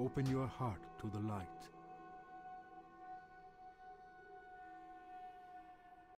Open your heart to the light.